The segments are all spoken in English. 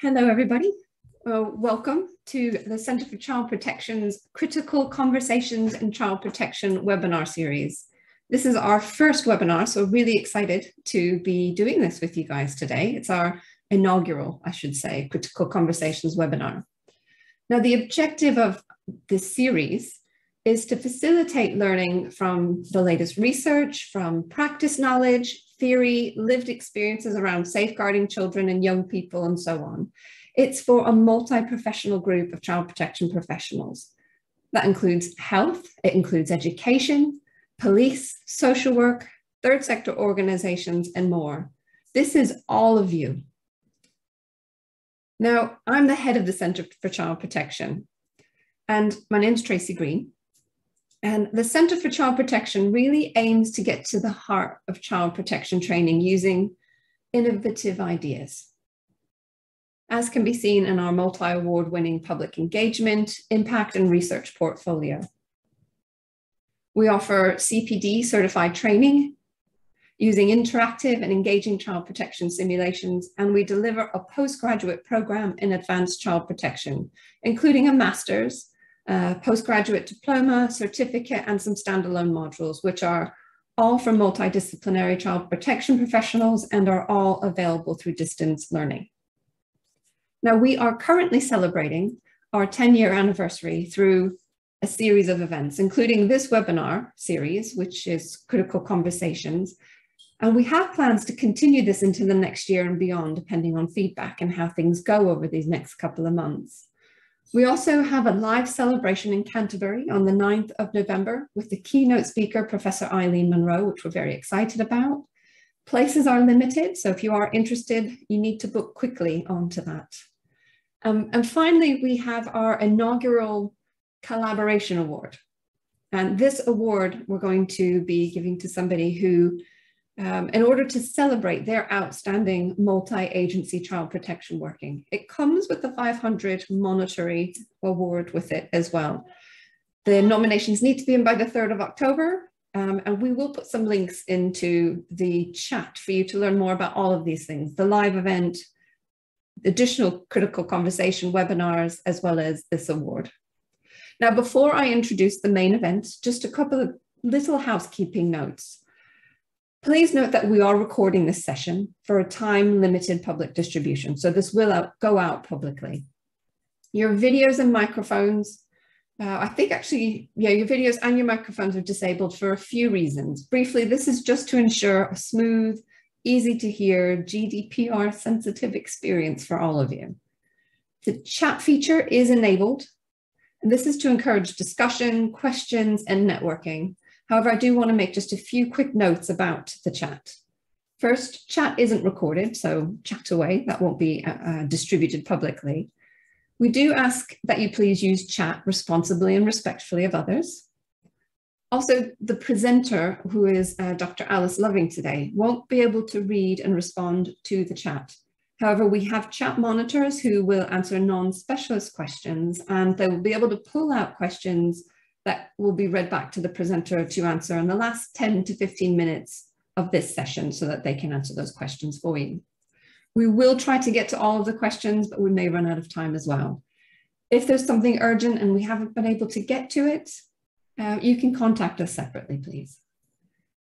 Hello, everybody. Uh, welcome to the Centre for Child Protection's Critical Conversations in Child Protection webinar series. This is our first webinar, so really excited to be doing this with you guys today. It's our inaugural, I should say, Critical Conversations webinar. Now, the objective of this series is to facilitate learning from the latest research, from practice knowledge, theory, lived experiences around safeguarding children and young people, and so on. It's for a multi-professional group of child protection professionals. That includes health, it includes education, police, social work, third sector organizations, and more. This is all of you. Now, I'm the head of the Center for Child Protection, and my name is Tracy Green. And the Center for Child Protection really aims to get to the heart of child protection training using innovative ideas. As can be seen in our multi-award winning public engagement, impact and research portfolio. We offer CPD certified training using interactive and engaging child protection simulations, and we deliver a postgraduate program in advanced child protection, including a master's postgraduate diploma, certificate, and some standalone modules, which are all for multidisciplinary child protection professionals and are all available through distance learning. Now, we are currently celebrating our 10 year anniversary through a series of events, including this webinar series, which is Critical Conversations. And we have plans to continue this into the next year and beyond, depending on feedback and how things go over these next couple of months. We also have a live celebration in Canterbury on the 9th of November with the keynote speaker, Professor Eileen Munro, which we're very excited about. Places are limited, so if you are interested, you need to book quickly onto that. Um, and finally, we have our inaugural Collaboration Award. And this award we're going to be giving to somebody who um, in order to celebrate their outstanding multi-agency child protection working. It comes with the 500 monetary award with it as well. The nominations need to be in by the 3rd of October, um, and we will put some links into the chat for you to learn more about all of these things, the live event, additional critical conversation webinars, as well as this award. Now, before I introduce the main event, just a couple of little housekeeping notes. Please note that we are recording this session for a time limited public distribution. So this will out, go out publicly. Your videos and microphones, uh, I think actually, yeah, your videos and your microphones are disabled for a few reasons. Briefly, this is just to ensure a smooth, easy to hear, GDPR sensitive experience for all of you. The chat feature is enabled, and this is to encourage discussion, questions, and networking. However, I do want to make just a few quick notes about the chat. First, chat isn't recorded, so chat away. That won't be uh, uh, distributed publicly. We do ask that you please use chat responsibly and respectfully of others. Also, the presenter, who is uh, Dr. Alice Loving today, won't be able to read and respond to the chat. However, we have chat monitors who will answer non-specialist questions and they will be able to pull out questions that will be read back to the presenter to answer in the last 10 to 15 minutes of this session so that they can answer those questions for you. We will try to get to all of the questions, but we may run out of time as well. If there's something urgent and we haven't been able to get to it, uh, you can contact us separately, please.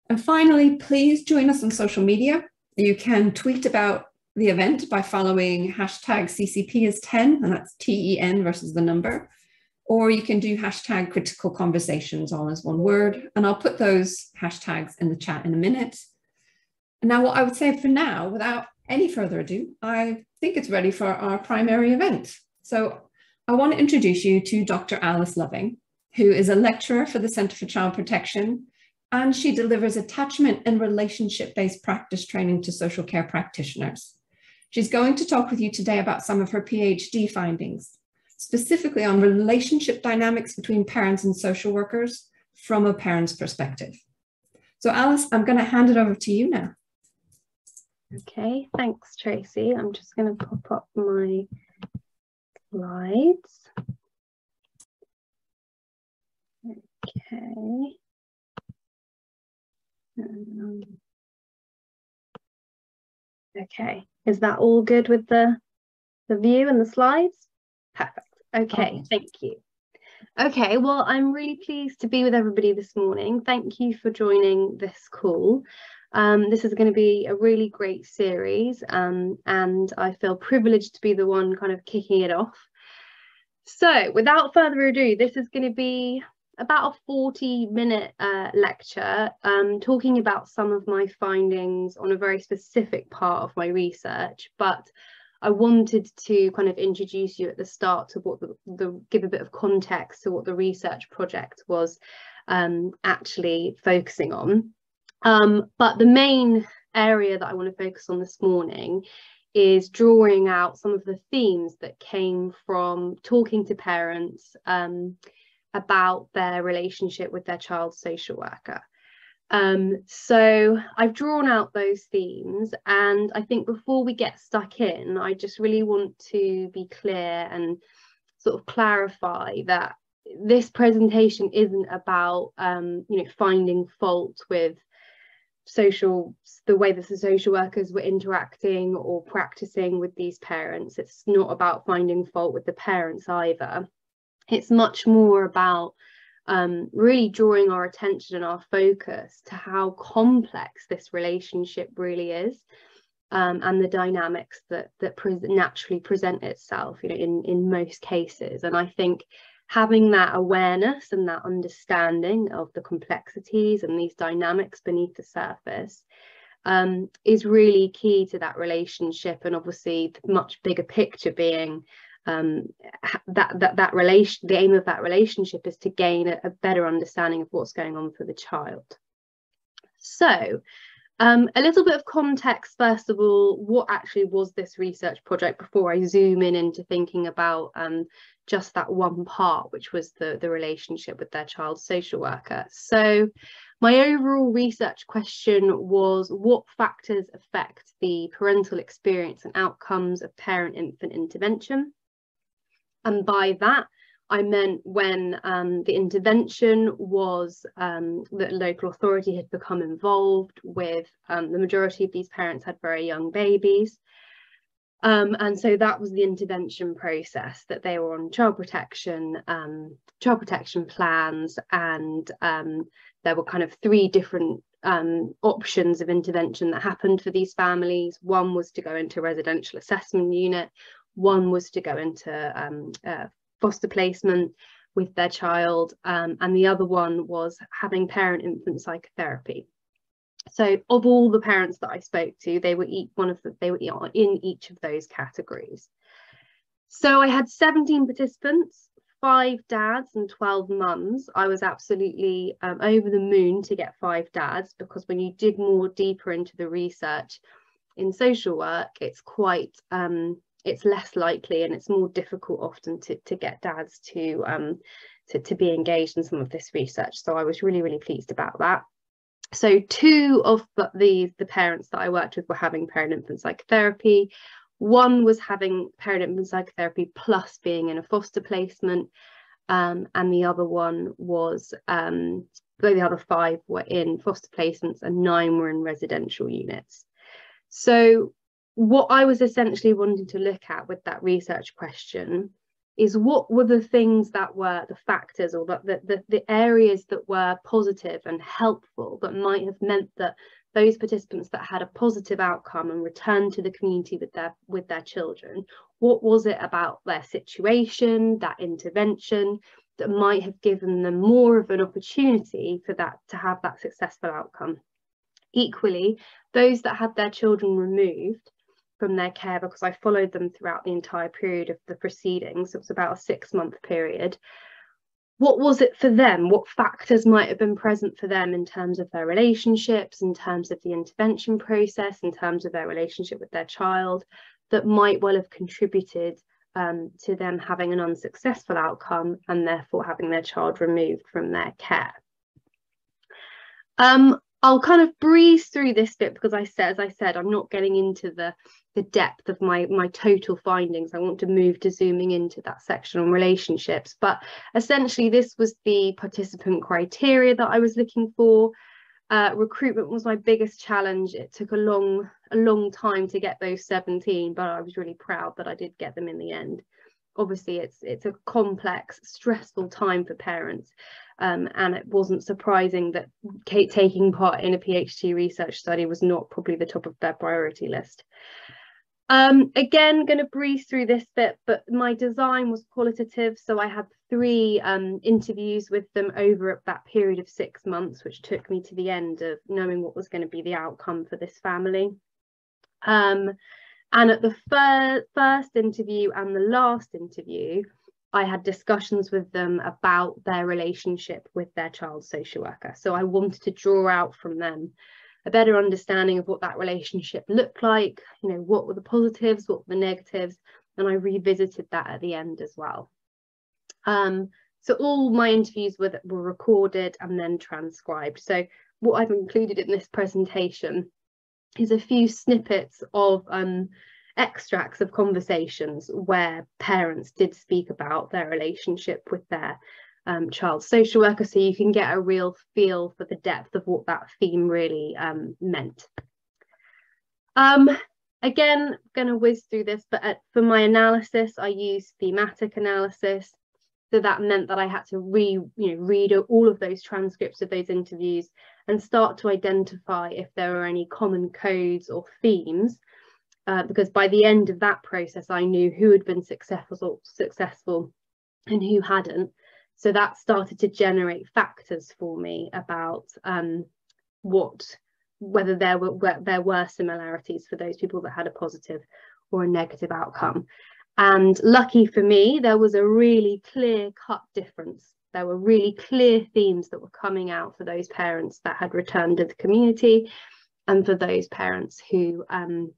And finally, please join us on social media. You can tweet about the event by following hashtag CCP is 10, and that's T-E-N versus the number or you can do hashtag critical conversations all as one word. And I'll put those hashtags in the chat in a minute. And now what I would say for now, without any further ado, I think it's ready for our primary event. So I want to introduce you to Dr. Alice Loving, who is a lecturer for the Center for Child Protection, and she delivers attachment and relationship-based practice training to social care practitioners. She's going to talk with you today about some of her PhD findings specifically on relationship dynamics between parents and social workers from a parent's perspective. So Alice, I'm going to hand it over to you now. Okay, thanks Tracy. I'm just going to pop up my slides. Okay. Um, okay, is that all good with the the view and the slides? Perfect. Okay, oh. thank you. Okay, well, I'm really pleased to be with everybody this morning. Thank you for joining this call. Um, this is going to be a really great series, um, and I feel privileged to be the one kind of kicking it off. So, without further ado, this is going to be about a 40 minute uh, lecture um, talking about some of my findings on a very specific part of my research, but I wanted to kind of introduce you at the start to what the, the give a bit of context to what the research project was um, actually focusing on. Um, but the main area that I want to focus on this morning is drawing out some of the themes that came from talking to parents um, about their relationship with their child's social worker. Um, so I've drawn out those themes, and I think before we get stuck in, I just really want to be clear and sort of clarify that this presentation isn't about um, you know finding fault with social the way that the social workers were interacting or practicing with these parents. It's not about finding fault with the parents either. It's much more about um, really drawing our attention and our focus to how complex this relationship really is um, and the dynamics that that pre naturally present itself you know in in most cases. And i think having that awareness and that understanding of the complexities and these dynamics beneath the surface um, is really key to that relationship and obviously the much bigger picture being um, that that that relation the aim of that relationship is to gain a, a better understanding of what's going on for the child. So um, a little bit of context first of all what actually was this research project before i zoom in into thinking about um, just that one part which was the the relationship with their child's social worker. So my overall research question was what factors affect the parental experience and outcomes of parent infant intervention and by that, I meant when um, the intervention was um, that local authority had become involved with um, the majority of these parents had very young babies. Um, and so that was the intervention process that they were on child protection, um, child protection plans, and um, there were kind of three different options of intervention that happened for these families. One was to go into a residential assessment unit, one was to go into um, uh, foster placement with their child, um, and the other one was having parent infant psychotherapy. So, of all the parents that I spoke to, they were each one of the, they were in each of those categories. So I had 17 participants, five dads and 12 mums. I was absolutely um, over the moon to get five dads because when you dig more deeper into the research in social work, it's quite um, it's less likely and it's more difficult often to, to get dads to, um, to, to be engaged in some of this research. So I was really, really pleased about that. So two of the, the parents that I worked with were having parent infant psychotherapy. One was having parent infant psychotherapy plus being in a foster placement. Um, and the other one was um, the other five were in foster placements and nine were in residential units. So what I was essentially wanting to look at with that research question is what were the things that were the factors or the, the, the areas that were positive and helpful that might have meant that those participants that had a positive outcome and returned to the community with their with their children what was it about their situation that intervention that might have given them more of an opportunity for that to have that successful outcome? Equally those that had their children removed from their care because I followed them throughout the entire period of the proceedings. It was about a six month period. What was it for them? What factors might have been present for them in terms of their relationships, in terms of the intervention process, in terms of their relationship with their child that might well have contributed um, to them having an unsuccessful outcome and therefore having their child removed from their care. Um, I'll kind of breeze through this bit because I said, as I said, I'm not getting into the the depth of my my total findings. I want to move to zooming into that section on relationships. But essentially, this was the participant criteria that I was looking for. Uh, recruitment was my biggest challenge. It took a long, a long time to get those 17, but I was really proud that I did get them in the end. Obviously, it's it's a complex, stressful time for parents, um, and it wasn't surprising that Kate taking part in a PhD research study was not probably the top of their priority list. Um, again, going to breeze through this bit, but my design was qualitative. So I had three um, interviews with them over that period of six months, which took me to the end of knowing what was going to be the outcome for this family. Um, and at the fir first interview and the last interview, I had discussions with them about their relationship with their child social worker. So I wanted to draw out from them a better understanding of what that relationship looked like, you know, what were the positives, what were the negatives, and I revisited that at the end as well. Um, so all my interviews were, were recorded and then transcribed. So what I've included in this presentation is a few snippets of um, extracts of conversations where parents did speak about their relationship with their um, child social worker so you can get a real feel for the depth of what that theme really um, meant. Um, again, going to whiz through this, but at, for my analysis, I used thematic analysis. So that meant that I had to re, you know, read all of those transcripts of those interviews and start to identify if there were any common codes or themes. Uh, because by the end of that process, I knew who had been successful, successful and who hadn't. So that started to generate factors for me about um, what whether there were there were similarities for those people that had a positive or a negative outcome. And lucky for me, there was a really clear cut difference. There were really clear themes that were coming out for those parents that had returned to the community and for those parents who um,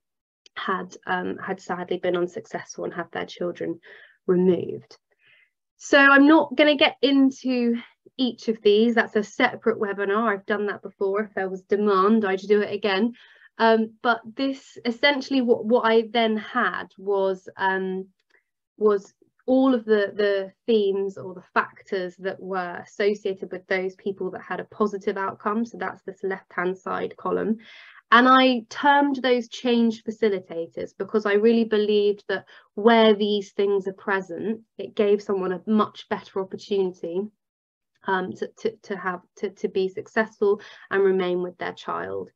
had um, had sadly been unsuccessful and had their children removed. So I'm not going to get into each of these. That's a separate webinar. I've done that before. If there was demand, I'd do it again. Um, but this essentially what, what I then had was um, was all of the, the themes or the factors that were associated with those people that had a positive outcome. So that's this left-hand side column. And I termed those change facilitators because I really believed that where these things are present, it gave someone a much better opportunity um, to, to, to have to, to be successful and remain with their child.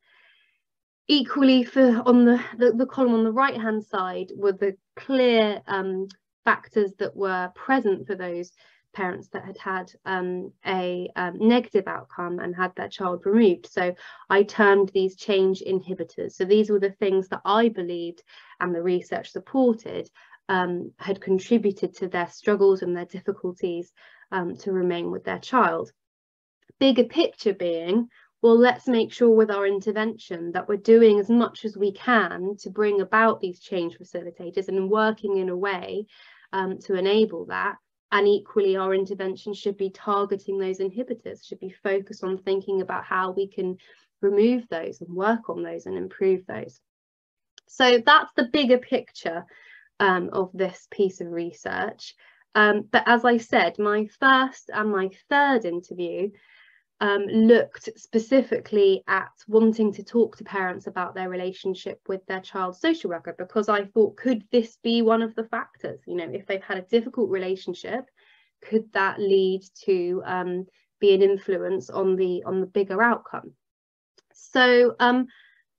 Equally, for on the, the, the column on the right hand side were the clear um, factors that were present for those parents that had had um, a um, negative outcome and had their child removed. So I termed these change inhibitors. So these were the things that I believed and the research supported um, had contributed to their struggles and their difficulties um, to remain with their child. Bigger picture being, well, let's make sure with our intervention that we're doing as much as we can to bring about these change facilitators and working in a way um, to enable that. And equally our intervention should be targeting those inhibitors should be focused on thinking about how we can remove those and work on those and improve those. So that's the bigger picture um, of this piece of research. Um, but as I said my first and my third interview um, looked specifically at wanting to talk to parents about their relationship with their child's social worker because I thought, could this be one of the factors? You know, if they've had a difficult relationship, could that lead to um, be an influence on the on the bigger outcome? So um,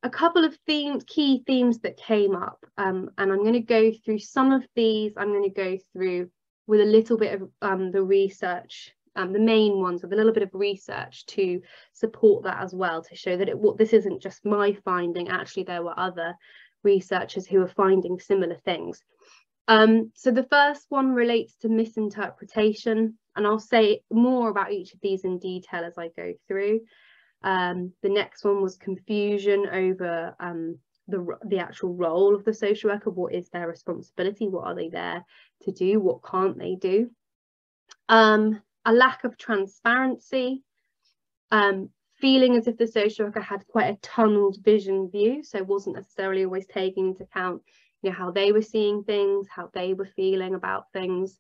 a couple of themes, key themes that came up, um, and I'm going to go through some of these. I'm going to go through with a little bit of um, the research um, the main ones with a little bit of research to support that as well to show that it, what this isn't just my finding actually there were other researchers who were finding similar things. Um, so the first one relates to misinterpretation and I'll say more about each of these in detail as I go through. Um, the next one was confusion over um, the, the actual role of the social worker. What is their responsibility? What are they there to do? What can't they do? Um, a lack of transparency, um, feeling as if the social worker had quite a tunneled vision view, so wasn't necessarily always taking into account you know, how they were seeing things, how they were feeling about things.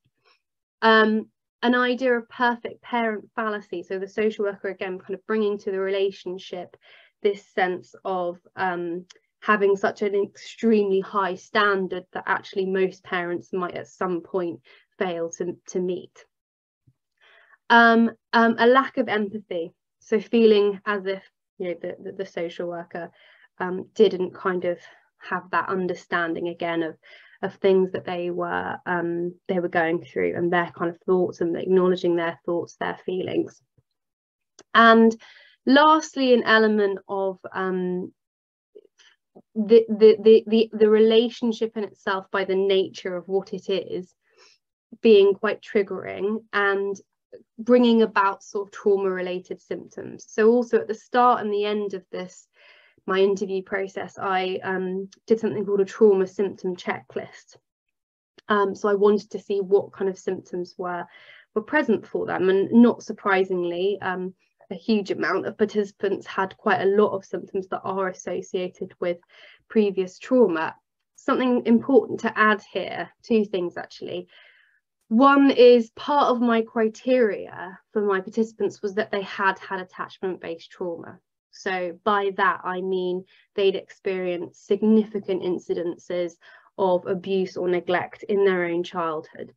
Um, an idea of perfect parent fallacy. So the social worker again kind of bringing to the relationship this sense of um, having such an extremely high standard that actually most parents might at some point fail to, to meet. Um, um, a lack of empathy, so feeling as if you know the, the, the social worker um, didn't kind of have that understanding again of of things that they were um, they were going through and their kind of thoughts and acknowledging their thoughts, their feelings. And lastly, an element of um, the, the, the, the, the relationship in itself by the nature of what it is being quite triggering and bringing about sort of trauma related symptoms. So also at the start and the end of this my interview process, I um, did something called a trauma symptom checklist. Um, so I wanted to see what kind of symptoms were were present for them, and not surprisingly, um, a huge amount of participants had quite a lot of symptoms that are associated with previous trauma. Something important to add here, two things actually. One is part of my criteria for my participants was that they had had attachment based trauma. So by that, I mean they'd experienced significant incidences of abuse or neglect in their own childhood.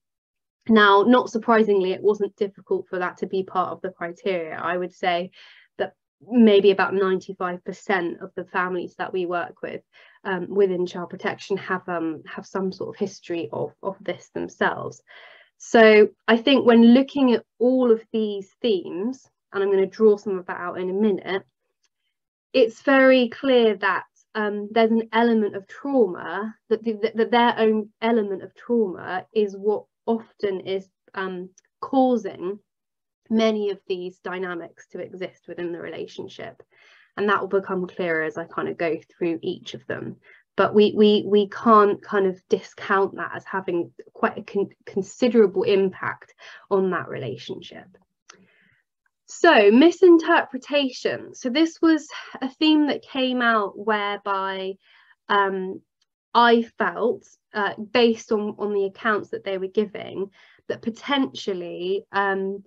Now, not surprisingly, it wasn't difficult for that to be part of the criteria. I would say that maybe about 95% of the families that we work with um, within child protection have um, have some sort of history of, of this themselves. So I think when looking at all of these themes, and I'm going to draw some of that out in a minute, it's very clear that um, there's an element of trauma that, the, that their own element of trauma is what often is um, causing many of these dynamics to exist within the relationship. And that will become clearer as I kind of go through each of them but we we we can't kind of discount that as having quite a con considerable impact on that relationship so, misinterpretation. So, this was a theme that came out whereby um, I felt, uh, based on, on the accounts that they were giving, that potentially um,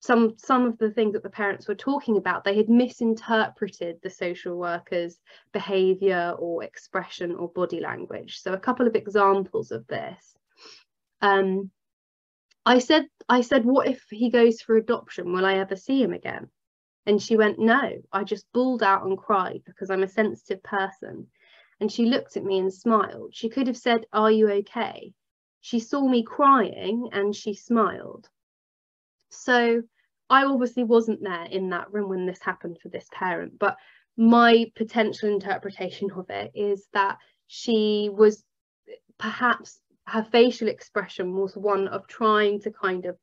some some of the things that the parents were talking about, they had misinterpreted the social worker's behaviour or expression or body language. So, a couple of examples of this. Um, I said, I said, what if he goes for adoption? Will I ever see him again? And she went, no, I just bawled out and cried because I'm a sensitive person. And she looked at me and smiled. She could have said, are you okay? She saw me crying and she smiled. So I obviously wasn't there in that room when this happened for this parent, but my potential interpretation of it is that she was perhaps her facial expression was one of trying to kind of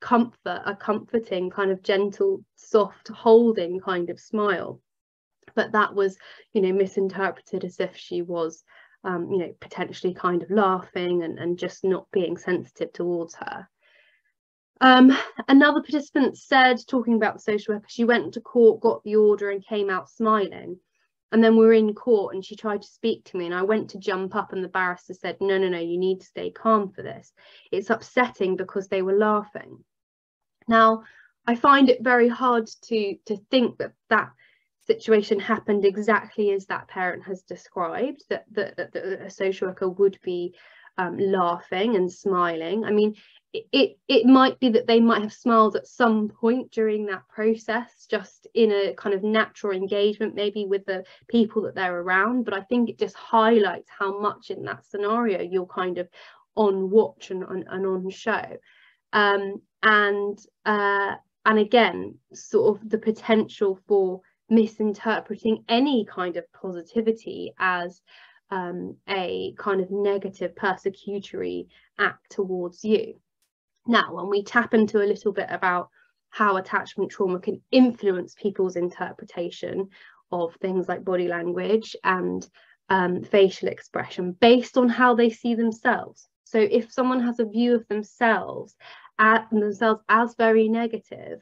comfort a comforting kind of gentle soft holding kind of smile. But that was you know misinterpreted as if she was um, you know potentially kind of laughing and, and just not being sensitive towards her um, another participant said talking about the social worker she went to court got the order and came out smiling and then we are in court and she tried to speak to me and I went to jump up and the barrister said, no, no, no, you need to stay calm for this. It's upsetting because they were laughing. Now, I find it very hard to, to think that that situation happened exactly as that parent has described, that, that, that a social worker would be um, laughing and smiling. I mean, it it might be that they might have smiled at some point during that process just in a kind of natural engagement maybe with the people that they're around. But i think it just highlights how much in that scenario you're kind of on watch and, and, and on show. Um, and uh, and again sort of the potential for misinterpreting any kind of positivity as um, a kind of negative persecutory act towards you now, when we tap into a little bit about how attachment trauma can influence people's interpretation of things like body language and um, facial expression based on how they see themselves. So if someone has a view of themselves at themselves as very negative,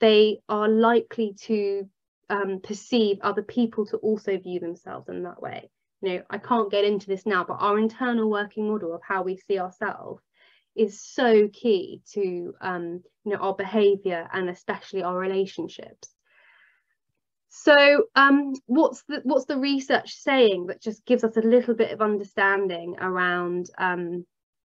they are likely to um, perceive other people to also view themselves in that way. You know, I can't get into this now, but our internal working model of how we see ourselves is so key to um, you know our behavior and especially our relationships. So um, what's the what's the research saying that just gives us a little bit of understanding around um,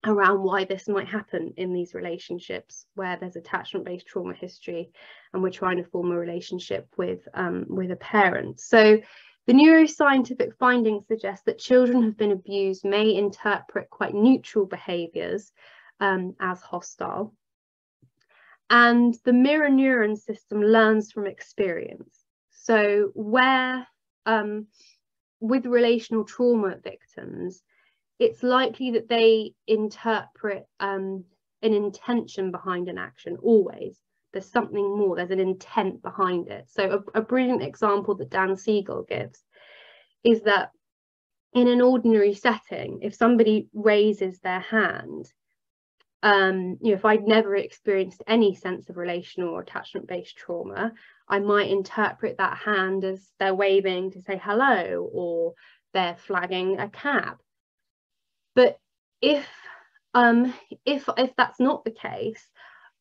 around why this might happen in these relationships where there's attachment based trauma history and we're trying to form a relationship with um, with a parent? So the neuroscientific findings suggest that children who have been abused may interpret quite neutral behaviours um, as hostile. And the mirror neuron system learns from experience. So where um, with relational trauma victims, it's likely that they interpret um, an intention behind an action always there's something more there's an intent behind it so a, a brilliant example that dan siegel gives is that in an ordinary setting if somebody raises their hand um, you know, if I'd never experienced any sense of relational or attachment based trauma, I might interpret that hand as they're waving to say hello or they're flagging a cab. But if um, if if that's not the case,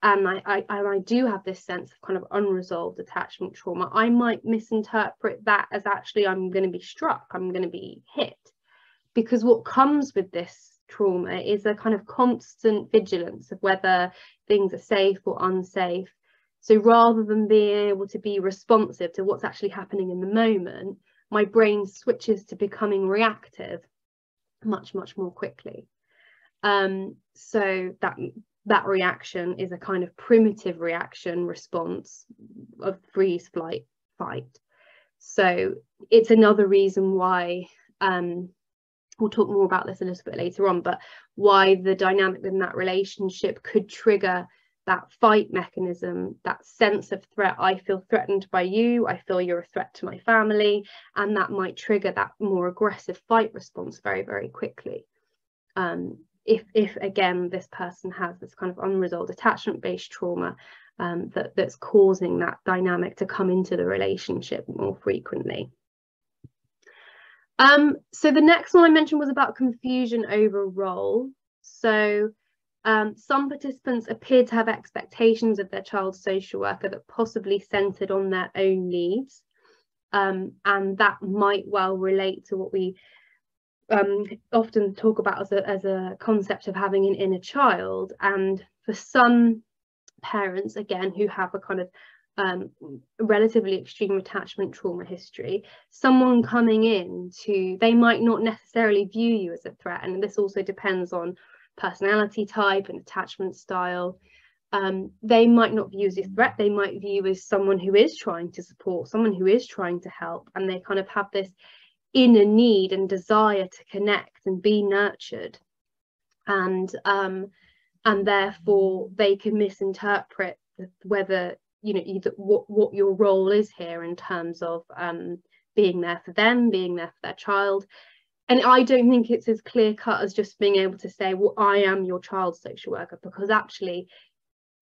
and I, I, and I do have this sense of kind of unresolved attachment trauma, I might misinterpret that as actually I'm going to be struck, I'm going to be hit. Because what comes with this trauma is a kind of constant vigilance of whether things are safe or unsafe. So rather than being able to be responsive to what's actually happening in the moment, my brain switches to becoming reactive much, much more quickly. Um, so that that reaction is a kind of primitive reaction response of freeze, flight, fight. So it's another reason why um, we'll talk more about this a little bit later on, but why the dynamic in that relationship could trigger that fight mechanism, that sense of threat. I feel threatened by you, I feel you're a threat to my family, and that might trigger that more aggressive fight response very, very quickly. Um, if, if again this person has this kind of unresolved attachment based trauma um, that, that's causing that dynamic to come into the relationship more frequently. Um, so the next one I mentioned was about confusion over role. So um, some participants appeared to have expectations of their child's social worker that possibly centered on their own needs. Um, and that might well relate to what we um, often talk about as a, as a concept of having an inner child. And for some parents, again, who have a kind of um, relatively extreme attachment trauma history, someone coming in to, they might not necessarily view you as a threat. And this also depends on personality type and attachment style. Um, they might not view as a threat, they might view as someone who is trying to support, someone who is trying to help, and they kind of have this inner need and desire to connect and be nurtured and um and therefore they can misinterpret whether you know either what what your role is here in terms of um being there for them being there for their child. And I don't think it's as clear cut as just being able to say, well, I am your child's social worker, because actually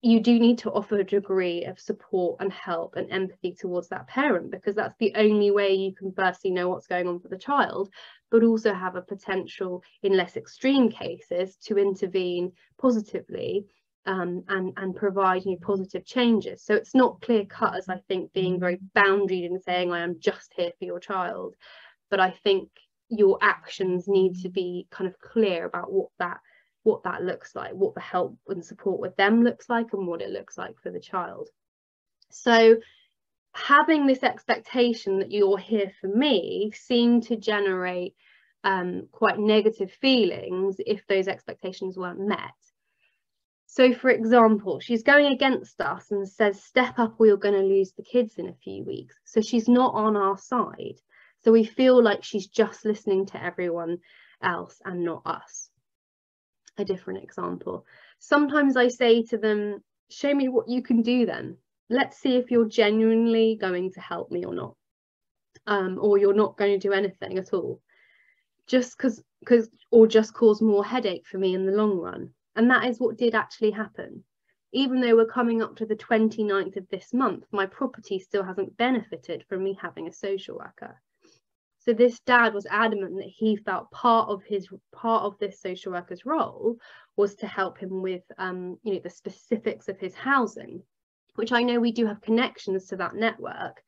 you do need to offer a degree of support and help and empathy towards that parent because that's the only way you can firstly know what's going on for the child but also have a potential in less extreme cases to intervene positively um, and and provide you know, positive changes so it's not clear cut as I think being very boundaried and saying I am just here for your child but I think your actions need to be kind of clear about what that what that looks like, what the help and support with them looks like, and what it looks like for the child. So, having this expectation that you're here for me seemed to generate um, quite negative feelings if those expectations weren't met. So, for example, she's going against us and says, Step up, or you're going to lose the kids in a few weeks. So, she's not on our side. So, we feel like she's just listening to everyone else and not us a different example. Sometimes I say to them, show me what you can do then. Let's see if you're genuinely going to help me or not. Um, or you're not going to do anything at all. Just because, because, or just cause more headache for me in the long run. And that is what did actually happen. Even though we're coming up to the 29th of this month, my property still hasn't benefited from me having a social worker. so this dad was adamant that he felt part of his part of this social worker's role was to help him with um, you know the specifics of his housing which i know we do have connections to that network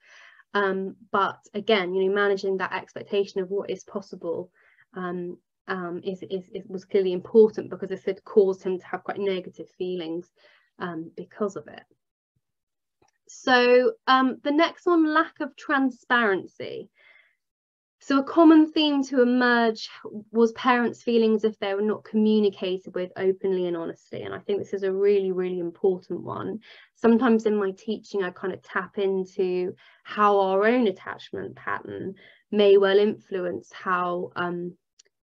um, but again you know managing that expectation of what is possible um, um, is, is, is, was clearly important because this had caused him to have quite negative feelings um, because of it. So um, the next one, lack of transparency. So a common theme to emerge was parents feeling as if they were not communicated with openly and honestly. And I think this is a really, really important one. Sometimes in my teaching, I kind of tap into how our own attachment pattern may well influence how um,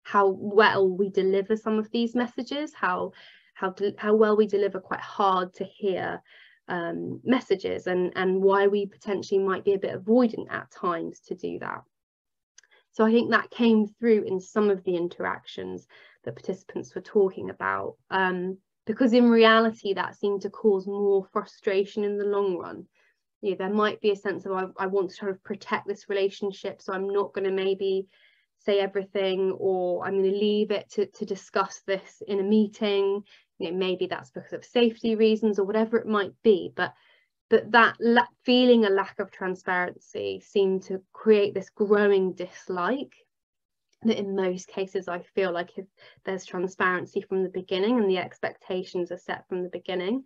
how well we deliver some of these messages, how how how well we deliver quite hard to hear um, messages, and and why we potentially might be a bit avoidant at times to do that. So I think that came through in some of the interactions that participants were talking about, um, because in reality that seemed to cause more frustration in the long run. You know, there might be a sense of I, I want to sort of protect this relationship, so I'm not going to maybe say everything or I'm going to leave it to, to discuss this in a meeting. You know, maybe that's because of safety reasons or whatever it might be. But but that la- feeling a lack of transparency seemed to create this growing dislike that in most cases I feel like if there's transparency from the beginning and the expectations are set from the beginning,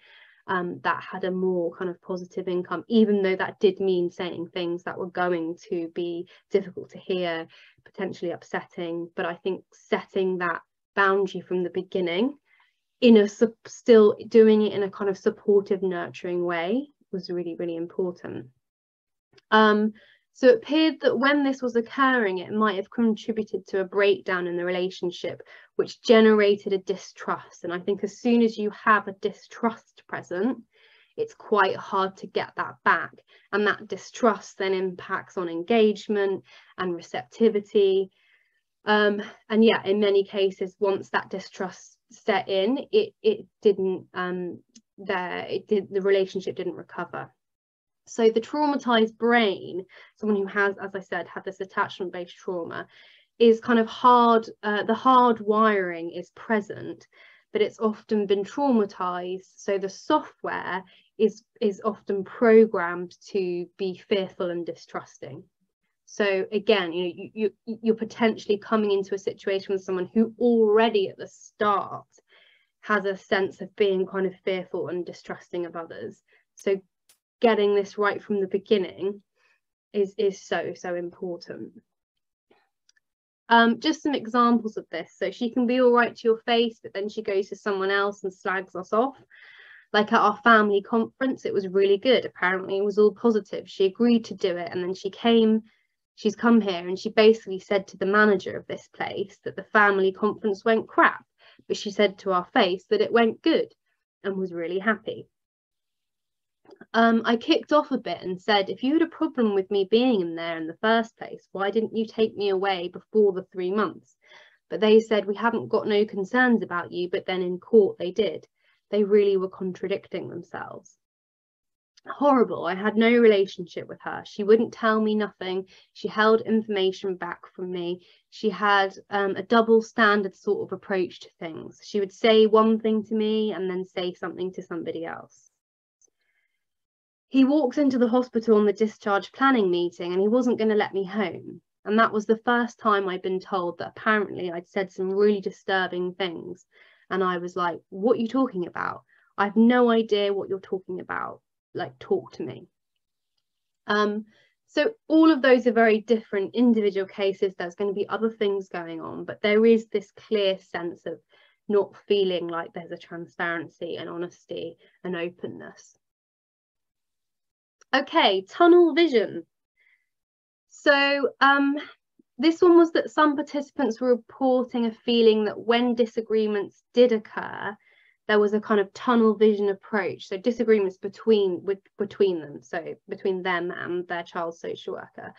um, that had a more kind of positive income, even though that did mean saying things that were going to be difficult to hear, potentially upsetting. But I think setting that boundary from the beginning in a still doing it in a kind of supportive, nurturing way was really, really important. Um, so it appeared that when this was occurring, it might have contributed to a breakdown in the relationship, which generated a distrust. And I think as soon as you have a distrust present, it's quite hard to get that back. And that distrust then impacts on engagement and receptivity. Um, and yeah, in many cases, once that distrust set in, it it didn't um there it did the relationship didn't recover. So the traumatized brain, someone who has, as I said, had this attachment-based trauma, is kind of hard, uh, the hard wiring is present, but it's often been traumatized. So the software is, is often programmed to be fearful and distrusting. So again, you know, you, you, you're potentially coming into a situation with someone who already at the start has a sense of being kind of fearful and distrusting of others. So getting this right from the beginning is is so so important. Um, just some examples of this. So she can be all right to your face but then she goes to someone else and slags us off. Like at our family conference it was really good. Apparently it was all positive. She agreed to do it and then she came she's come here and she basically said to the manager of this place that the family conference went crap but she said to our face that it went good and was really happy um, I kicked off a bit and said, if you had a problem with me being in there in the first place, why didn't you take me away before the three months? But they said, we haven't got no concerns about you, but then in court they did. They really were contradicting themselves. Horrible. I had no relationship with her. She wouldn't tell me nothing. She held information back from me. She had um, a double standard sort of approach to things. She would say one thing to me and then say something to somebody else he walked into the hospital on the discharge planning meeting and he wasn't going to let me home. And that was the first time I'd been told that apparently I'd said some really disturbing things. And I was like, What are you talking about? I have no idea what you're talking about. Like, talk to me. Um, so, all of those are very different individual cases. There's going to be other things going on, but there is this clear sense of not feeling like there's a transparency and honesty and openness. Okay, tunnel vision. So um, this one was that some participants were reporting a feeling that when disagreements did occur, there was a kind of tunnel vision approach. So disagreements between with between them, so between them and their child social worker,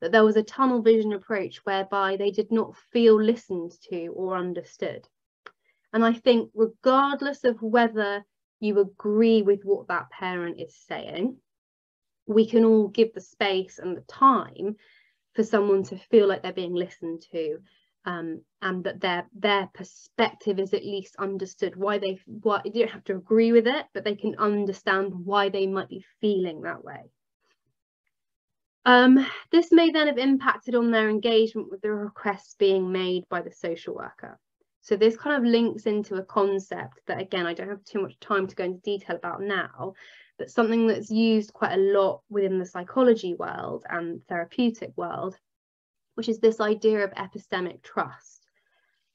that there was a tunnel vision approach whereby they did not feel listened to or understood. And I think regardless of whether you agree with what that parent is saying, we can all give the space and the time for someone to feel like they're being listened to um, and that their their perspective is at least understood why they what you don't have to agree with it but they can understand why they might be feeling that way. Um, this may then have impacted on their engagement with the requests being made by the social worker. So this kind of links into a concept that again I don't have too much time to go into detail about now but something that's used quite a lot within the psychology world and therapeutic world which is this idea of epistemic trust,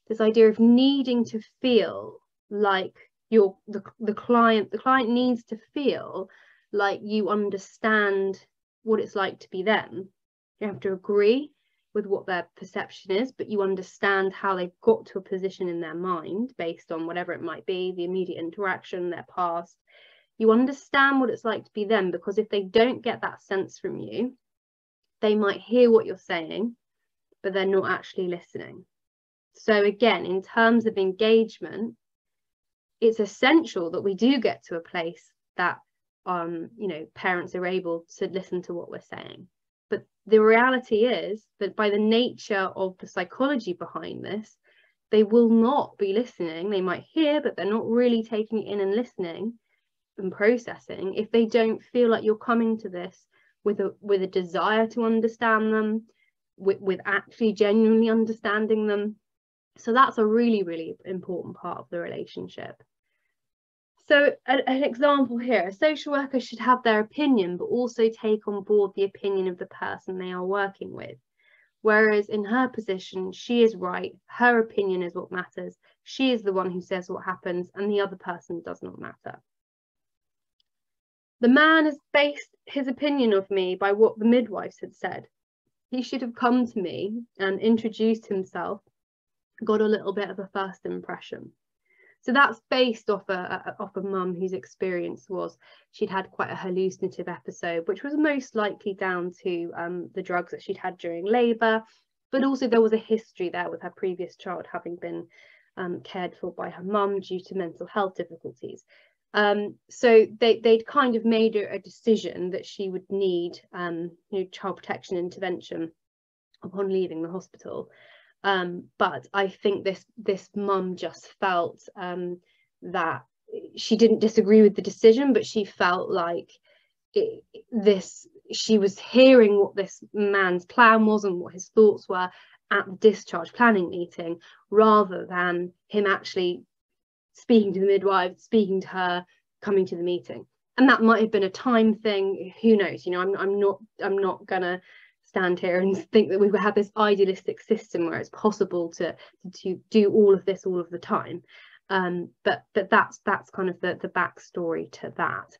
this idea of needing to feel like your the, the client the client needs to feel like you understand what it's like to be them. You have to agree with what their perception is, but you understand how they've got to a position in their mind based on whatever it might be, the immediate interaction, their past. You understand what it's like to be them because if they don't get that sense from you, they might hear what you're saying, but they're not actually listening. So, again, in terms of engagement, it's essential that we do get to a place that um, you know, parents are able to listen to what we're saying. But the reality is that by the nature of the psychology behind this, they will not be listening. They might hear, but they're not really taking it in and listening and processing if they don't feel like you're coming to this with a with a desire to understand them, with, with actually genuinely understanding them. So that's a really, really important part of the relationship. So a, an example here, a social worker should have their opinion, but also take on board the opinion of the person they are working with. Whereas in her position, she is right, her opinion is what matters, she is the one who says what happens, and the other person does not matter. The man has based his opinion of me by what the midwives had said, he should have come to me and introduced himself, got a little bit of a first impression. So that's based off a, off a mum whose experience was she'd had quite a hallucinative episode, which was most likely down to um, the drugs that she'd had during labour, but also there was a history there with her previous child having been um, cared for by her mum due to mental health difficulties. Um, so they, they'd kind of made a, a decision that she would need um, you know, child protection intervention upon leaving the hospital. Um, but I think this this mum just felt um, that she didn't disagree with the decision, but she felt like it, this she was hearing what this man's plan was and what his thoughts were at the discharge planning meeting rather than him actually speaking to the midwife, speaking to her, coming to the meeting. And that might have been a time thing. Who knows? You know, I'm, I'm not I'm not gonna stand here and think that we have this idealistic system where it's possible to to do all of this all of the time. Um, but but that's that's kind of the the backstory to that.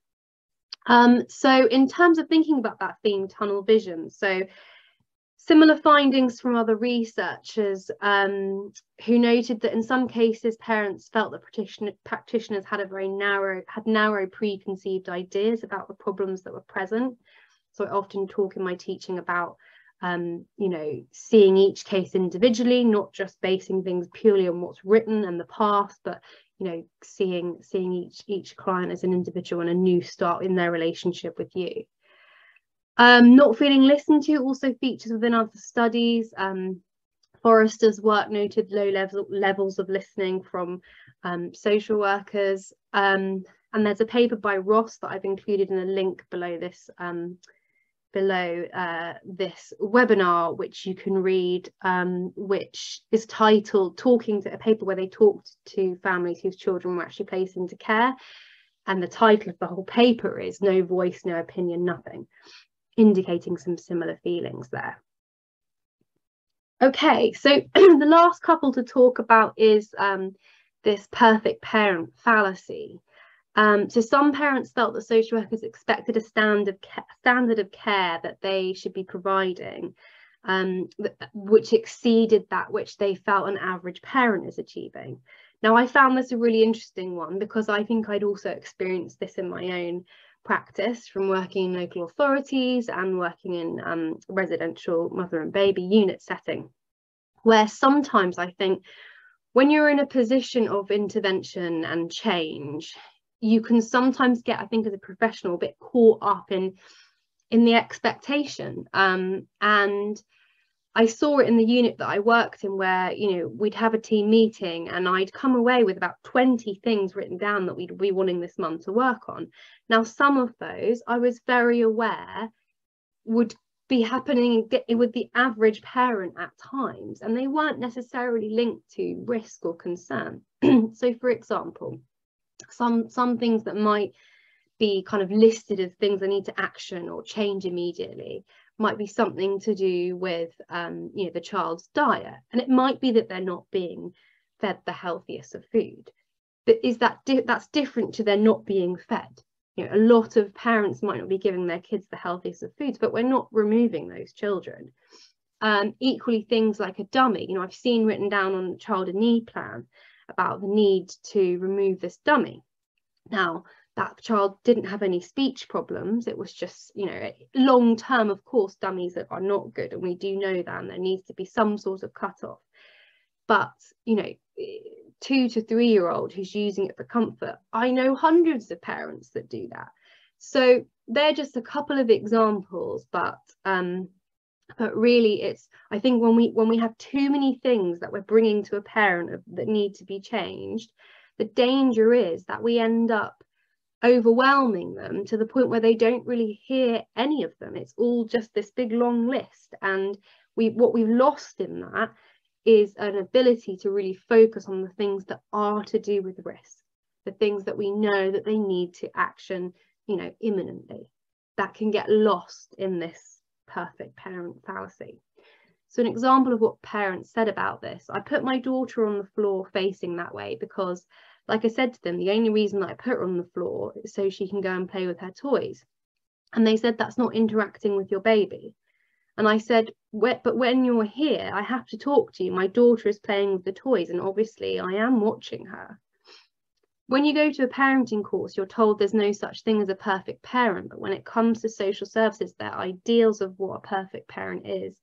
Um, so in terms of thinking about that theme, tunnel vision, so Similar findings from other researchers um, who noted that in some cases parents felt that practitioner, practitioners had a very narrow had narrow preconceived ideas about the problems that were present. So I often talk in my teaching about um, you know seeing each case individually, not just basing things purely on what's written and the past, but you know seeing seeing each each client as an individual and a new start in their relationship with you. Um, not feeling listened to also features within other studies. Um, Forrester's work noted low level, levels of listening from um, social workers. Um, and there's a paper by Ross that I've included in a link below this um, below uh, this webinar, which you can read, um, which is titled Talking to a paper where they talked to families whose children were actually placed into care. And the title of the whole paper is No Voice, No Opinion, Nothing indicating some similar feelings there. Okay, so the last couple to talk about is um, this perfect parent fallacy. Um, so some parents felt that social workers expected a standard standard of care that they should be providing, um, which exceeded that which they felt an average parent is achieving. Now I found this a really interesting one because I think I'd also experienced this in my own practice from working in local authorities and working in um, residential mother and baby unit setting, where sometimes I think when you're in a position of intervention and change, you can sometimes get, I think, as a professional, a bit caught up in in the expectation. Um, and I saw it in the unit that I worked in where, you know, we'd have a team meeting and I'd come away with about 20 things written down that we'd be wanting this month to work on. Now, some of those I was very aware would be happening with the average parent at times, and they weren't necessarily linked to risk or concern. so, for example, some some things that might be kind of listed as things I need to action or change immediately might be something to do with um, you know the child's diet. And it might be that they're not being fed the healthiest of food. But is that di- that's different to they're not being fed. You know a lot of parents might not be giving their kids the healthiest of foods but we're not removing those children. Um, equally things like a dummy. You know i've seen written down on the child in need plan about the need to remove this dummy. Now that child didn't have any speech problems. It was just you know long term of course dummies that are not good and we do know that and there needs to be some sort of cut off but you know two to three year old who's using it for comfort i know hundreds of parents that do that. So they're just a couple of examples but um but really it's i think when we when we have too many things that we're bringing to a parent that need to be changed the danger is that we end up overwhelming them to the point where they don't really hear any of them. It's all just this big long list. And we what we've lost in that is an ability to really focus on the things that are to do with risk, the things that we know that they need to action, you know, imminently. That can get lost in this perfect parent fallacy. So an example of what parents said about this, I put my daughter on the floor facing that way because like I said to them, the only reason that I put her on the floor is so she can go and play with her toys. And they said, that's not interacting with your baby. And I said, but when you're here, I have to talk to you. My daughter is playing with the toys, and obviously I am watching her. When you go to a parenting course, you're told there's no such thing as a perfect parent. But when it comes to social services, their ideals of what a perfect parent is,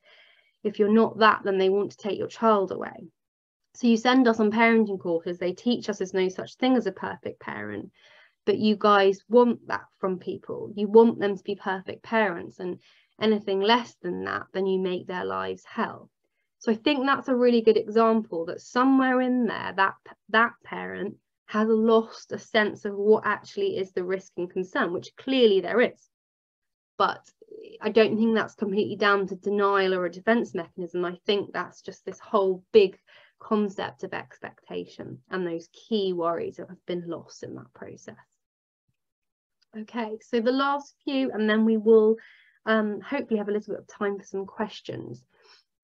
if you're not that, then they want to take your child away. So you send us on parenting courses, they teach us there's no such thing as a perfect parent, but you guys want that from people. You want them to be perfect parents, and anything less than that, then you make their lives hell. So I think that's a really good example that somewhere in there, that that parent has lost a sense of what actually is the risk and concern, which clearly there is. But I don't think that's completely down to denial or a defense mechanism. I think that's just this whole big concept of expectation and those key worries that have been lost in that process. Okay, so the last few, and then we will um, hopefully have a little bit of time for some questions.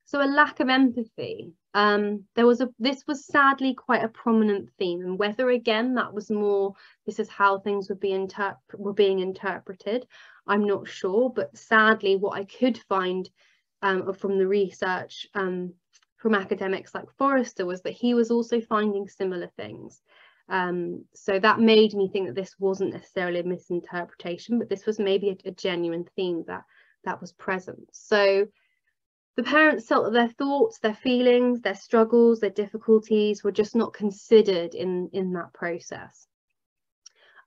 So a lack of empathy. Um, there was a this was sadly quite a prominent theme, and whether again that was more this is how things would be were being interpreted, I'm not sure. But sadly, what I could find um, from the research um, from academics like Forrester was that he was also finding similar things. Um, so that made me think that this wasn't necessarily a misinterpretation, but this was maybe a, a genuine theme that that was present. So the parents felt that their thoughts, their feelings, their struggles, their difficulties were just not considered in, in that process.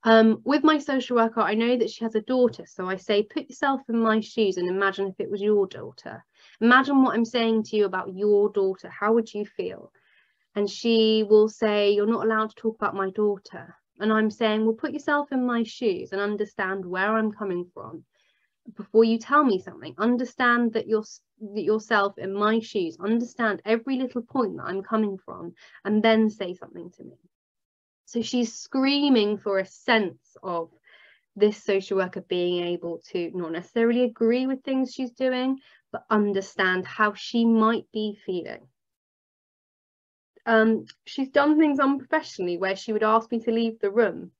Um, with my social worker, I know that she has a daughter, so I say, put yourself in my shoes and imagine if it was your daughter. Imagine what I'm saying to you about your daughter. How would you feel? And she will say, You're not allowed to talk about my daughter. And I'm saying, Well, put yourself in my shoes and understand where I'm coming from before you tell me something. Understand that you're yourself in my shoes. Understand every little point that I'm coming from, and then say something to me. So she's screaming for a sense of this social worker being able to not necessarily agree with things she's doing, but understand how she might be feeling. Um, she's done things unprofessionally where she would ask me to leave the room,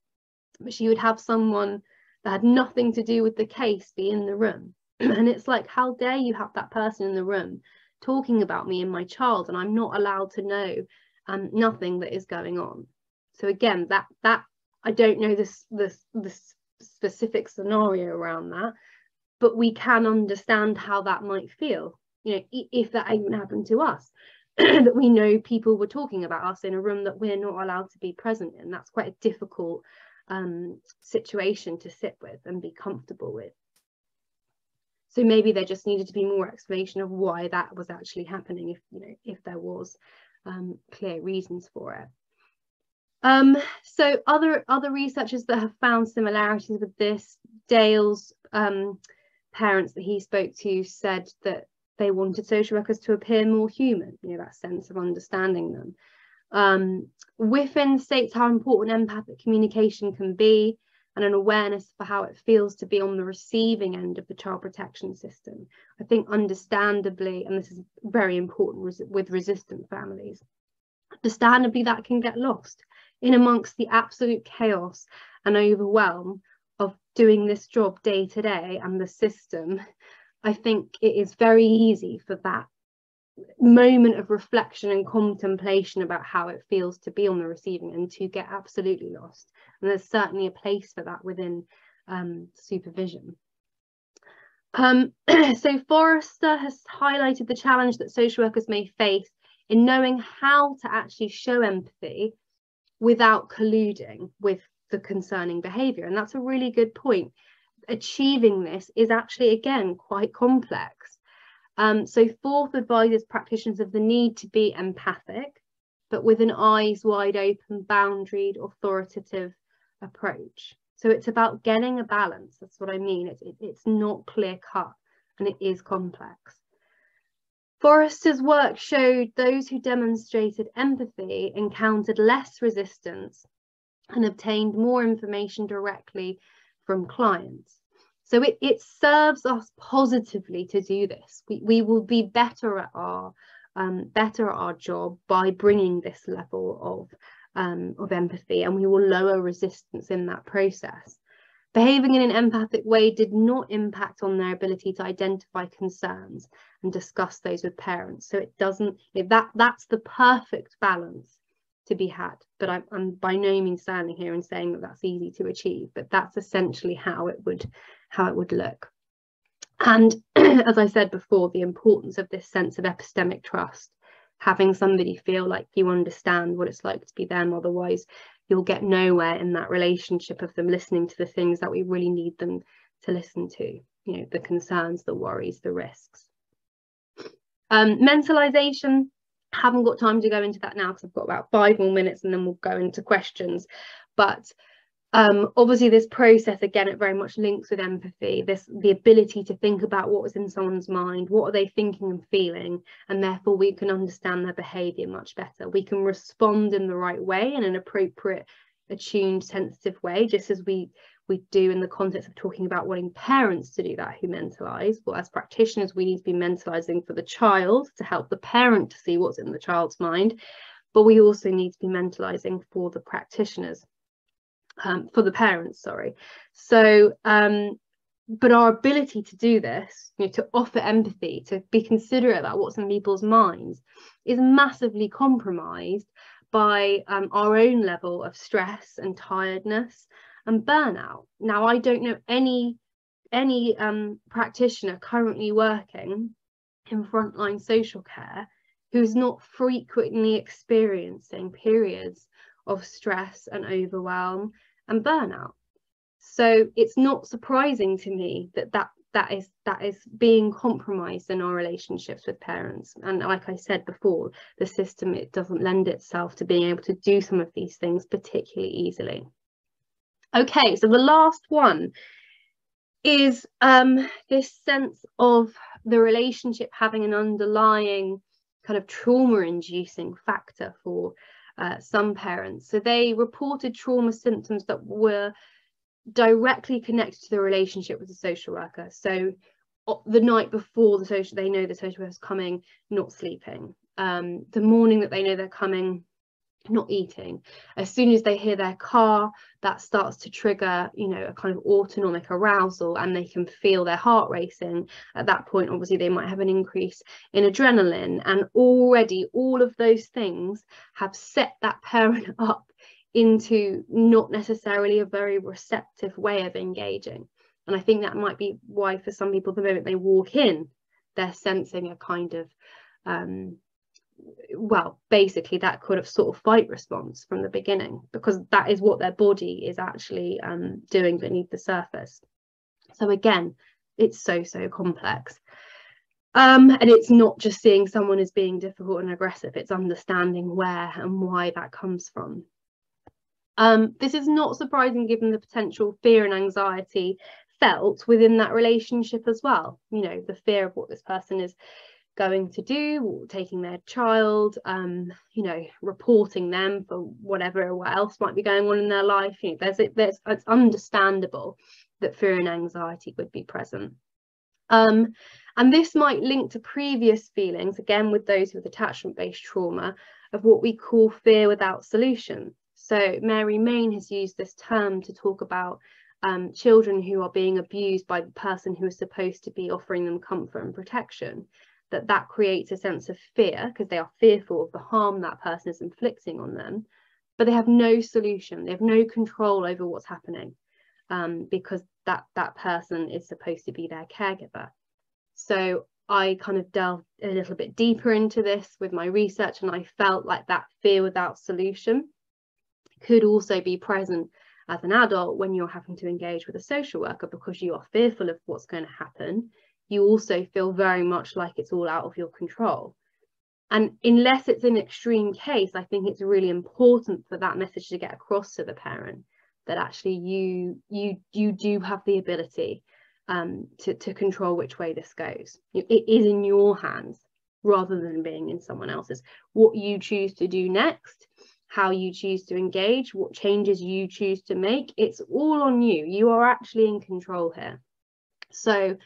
but she would have someone that had nothing to do with the case be in the room. and it's like, how dare you have that person in the room talking about me and my child, and I'm not allowed to know um, nothing that is going on. So again, that that I don't know this this this specific scenario around that, but we can understand how that might feel you know if that even happened to us that we know people were talking about us in a room that we're not allowed to be present in. That's quite a difficult um, situation to sit with and be comfortable with. So maybe there just needed to be more explanation of why that was actually happening if you know if there was um, clear reasons for it. Um, so other other researchers that have found similarities with this dale's um, parents that he spoke to said that they wanted social workers to appear more human you know that sense of understanding them um, Whiffen states how important empathic communication can be and an awareness for how it feels to be on the receiving end of the child protection system. I think understandably, and this is very important res with resistant families, understandably that can get lost in amongst the absolute chaos and overwhelm doing this job day to day and the system. I think it is very easy for that moment of reflection and contemplation about how it feels to be on the receiving end to get absolutely lost. And there's certainly a place for that within um, supervision. Um, so Forrester has highlighted the challenge that social workers may face in knowing how to actually show empathy without colluding with the concerning behaviour. And that's a really good point. Achieving this is actually, again, quite complex. Um, so Forth advises practitioners of the need to be empathic, but with an eyes wide open, boundaried, authoritative approach. So it's about getting a balance. That's what I mean. It's, it, it's not clear cut and it is complex. Forrester's work showed those who demonstrated empathy encountered less resistance and obtained more information directly from clients. So it, it serves us positively to do this. We, we will be better at our um, better at our job by bringing this level of um, of empathy, and we will lower resistance in that process. Behaving in an empathic way did not impact on their ability to identify concerns and discuss those with parents. So it doesn't, that that's the perfect balance to be had. But I'm, I'm by no means standing here and saying that that's easy to achieve, but that's essentially how it would how it would look. And as I said before, the importance of this sense of epistemic trust, having somebody feel like you understand what it's like to be them, otherwise you'll get nowhere in that relationship of them listening to the things that we really need them to listen to, you know, the concerns, the worries, the risks. Um, mentalization, haven't got time to go into that now because I've got about five more minutes and then we'll go into questions. But um, obviously this process again it very much links with empathy this the ability to think about what was in someone's mind what are they thinking and feeling and therefore we can understand their behavior much better we can respond in the right way in an appropriate attuned sensitive way just as we we do in the context of talking about wanting parents to do that who mentalize well as practitioners we need to be mentalizing for the child to help the parent to see what's in the child's mind but we also need to be mentalizing for the practitioners um, for the parents, sorry. So, um, but our ability to do this, you know, to offer empathy, to be considerate about what's in people's minds, is massively compromised by um, our own level of stress and tiredness and burnout. Now, I don't know any any um, practitioner currently working in frontline social care who's not frequently experiencing periods of stress and overwhelm and burnout. So it's not surprising to me that that that is that is being compromised in our relationships with parents and like i said before the system it doesn't lend itself to being able to do some of these things particularly easily okay so the last one is um, this sense of the relationship having an underlying kind of trauma inducing factor for uh, some parents. So they reported trauma symptoms that were directly connected to the relationship with the social worker. So the night before the social, they know the social worker is coming, not sleeping. Um, the morning that they know they're coming, not eating. As soon as they hear their car that starts to trigger you know a kind of autonomic arousal and they can feel their heart racing. At that point obviously they might have an increase in adrenaline. And already all of those things have set that parent up into not necessarily a very receptive way of engaging. And i think that might be why for some people the moment they walk in they're sensing a kind of um, well basically that kind of sort of fight response from the beginning because that is what their body is actually um, doing beneath the surface. So again it's so so complex. Um, and it's not just seeing someone as being difficult and aggressive it's understanding where and why that comes from. Um, this is not surprising given the potential fear and anxiety felt within that relationship as well you know the fear of what this person is going to do taking their child um you know reporting them for whatever what else might be going on in their life you know there's there's it's understandable that fear and anxiety would be present. Um and this might link to previous feelings again with those with attachment based trauma of what we call fear without solution. So mary main has used this term to talk about um, children who are being abused by the person who is supposed to be offering them comfort and protection that that creates a sense of fear because they are fearful of the harm that person is inflicting on them but they have no solution. They have no control over what's happening um, because that that person is supposed to be their caregiver. So I kind of delved a little bit deeper into this with my research and I felt like that fear without solution could also be present as an adult when you're having to engage with a social worker because you are fearful of what's going to happen you also feel very much like it's all out of your control. And unless it's an extreme case, I think it's really important for that message to get across to the parent that actually you you you do have the ability um, to, to control which way this goes. It is in your hands rather than being in someone else's. What you choose to do next, how you choose to engage, what changes you choose to make, it's all on you. You are actually in control here. So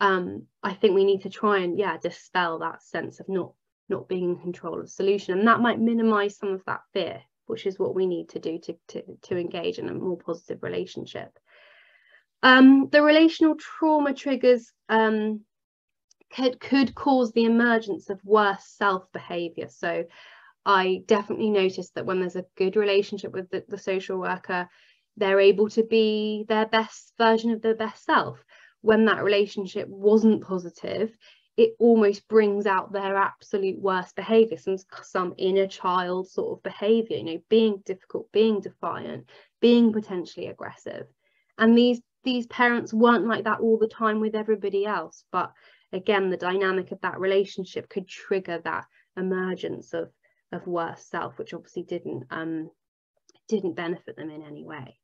um, I think we need to try and yeah dispel that sense of not not being in control of the solution and that might minimize some of that fear which is what we need to do to, to, to engage in a more positive relationship. Um, the relational trauma triggers um, could, could cause the emergence of worse self behavior. So I definitely noticed that when there's a good relationship with the, the social worker, they're able to be their best version of their best self when that relationship wasn't positive it almost brings out their absolute worst behavior. Some some inner child sort of behavior you know being difficult being defiant being potentially aggressive. And these these parents weren't like that all the time with everybody else. But again the dynamic of that relationship could trigger that emergence of of worse self which obviously didn't um didn't benefit them in any way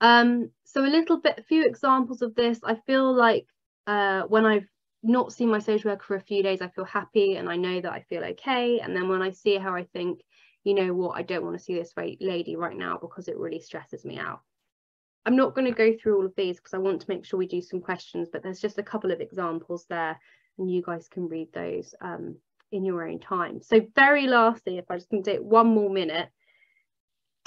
um, so a little bit, a few examples of this. I feel like uh, when I've not seen my social worker for a few days, I feel happy and I know that I feel okay. And then when I see her, I think, you know what, I don't want to see this lady right now because it really stresses me out. I'm not going to go through all of these because I want to make sure we do some questions, but there's just a couple of examples there and you guys can read those um, in your own time. So very lastly, if I just can take one more minute,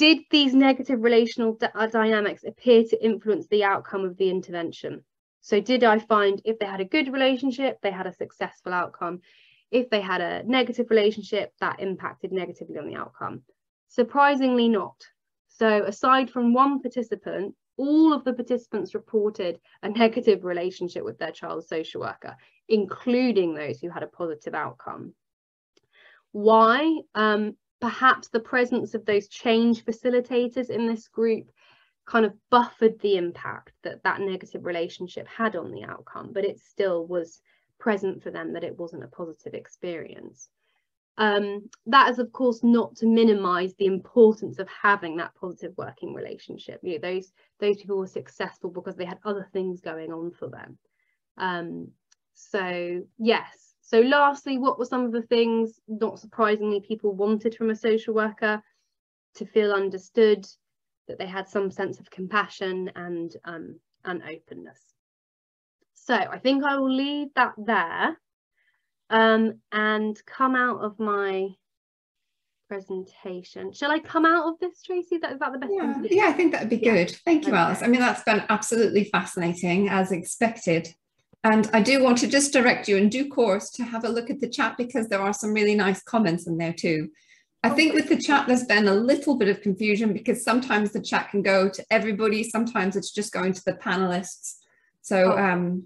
did these negative relational uh, dynamics appear to influence the outcome of the intervention? So did I find if they had a good relationship, they had a successful outcome. If they had a negative relationship, that impacted negatively on the outcome. Surprisingly not. So aside from one participant, all of the participants reported a negative relationship with their child's social worker, including those who had a positive outcome. Why? Um, perhaps the presence of those change facilitators in this group kind of buffered the impact that that negative relationship had on the outcome, but it still was present for them that it wasn't a positive experience. Um, that is, of course, not to minimize the importance of having that positive working relationship. You know, those those people were successful because they had other things going on for them. Um, so yes, so lastly, what were some of the things, not surprisingly, people wanted from a social worker? To feel understood, that they had some sense of compassion and, um, and openness. So I think I will leave that there um, and come out of my presentation. Shall I come out of this, Tracy? That, is that the best yeah, yeah, I think that would be yeah. good. Thank you, okay. Alice. I mean, that's been absolutely fascinating as expected. And I do want to just direct you in due course to have a look at the chat because there are some really nice comments in there too. I think with the chat, there's been a little bit of confusion because sometimes the chat can go to everybody. Sometimes it's just going to the panelists. So, oh. um,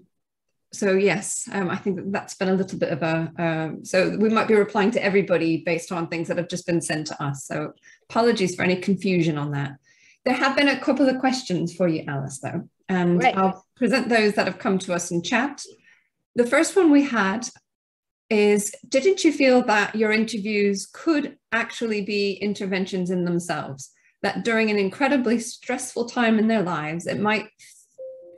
so yes, um, I think that that's been a little bit of a, um, so we might be replying to everybody based on things that have just been sent to us. So apologies for any confusion on that. There have been a couple of questions for you, Alice, though. And Great. I'll present those that have come to us in chat. The first one we had is Didn't you feel that your interviews could actually be interventions in themselves? That during an incredibly stressful time in their lives, it might